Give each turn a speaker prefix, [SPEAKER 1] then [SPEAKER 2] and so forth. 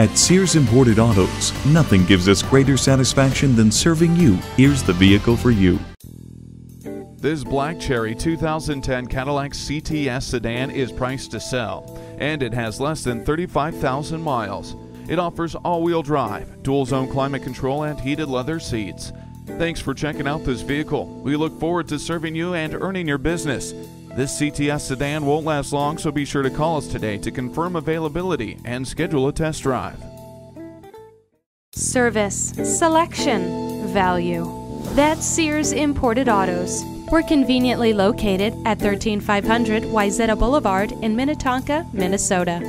[SPEAKER 1] At Sears Imported Autos, nothing gives us greater satisfaction than serving you. Here's the vehicle for you.
[SPEAKER 2] This Black Cherry 2010 Cadillac CTS sedan is priced to sell, and it has less than 35,000 miles. It offers all-wheel drive, dual-zone climate control, and heated leather seats. Thanks for checking out this vehicle. We look forward to serving you and earning your business. This CTS sedan won't last long, so be sure to call us today to confirm availability and schedule a test drive.
[SPEAKER 3] Service, selection, value. That's Sears Imported Autos. We're conveniently located at 13500 Wayzata Boulevard in Minnetonka, Minnesota.